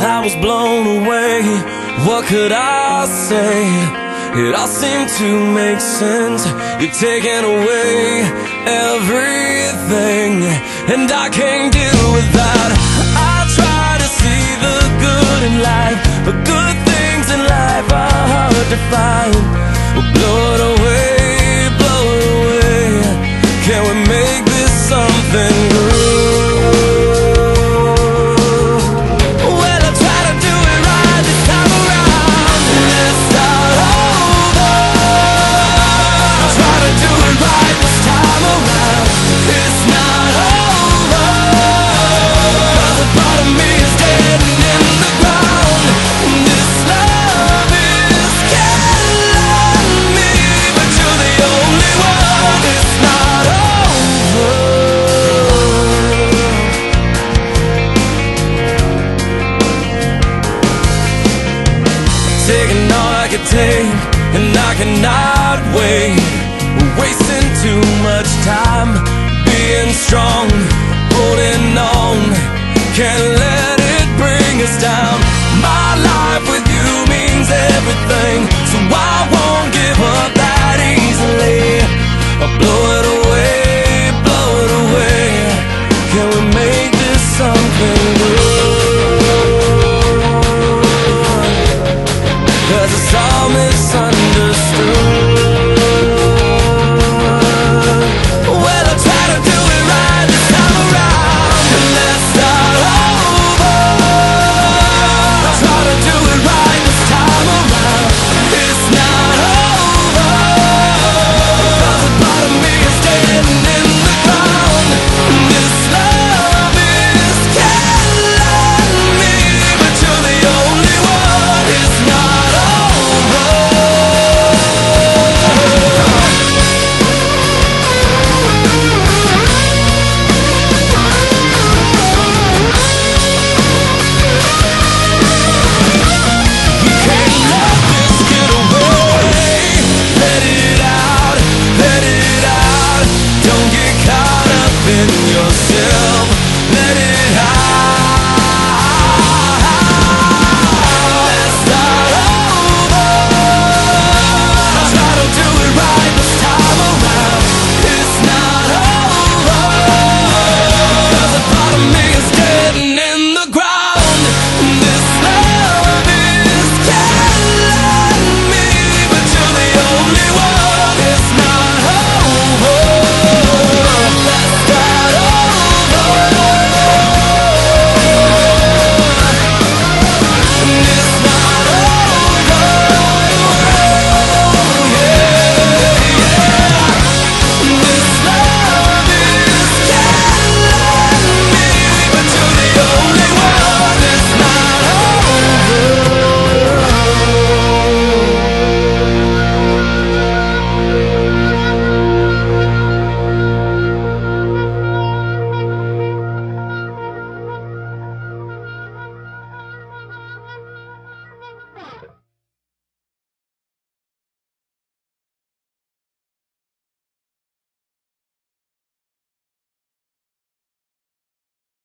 I was blown away. What could I say? It all seemed to make sense. You're taking away everything, and I can't deal with that. Taking all I could take, and I cannot wait. Wasting too much time being strong, holding on. Can't still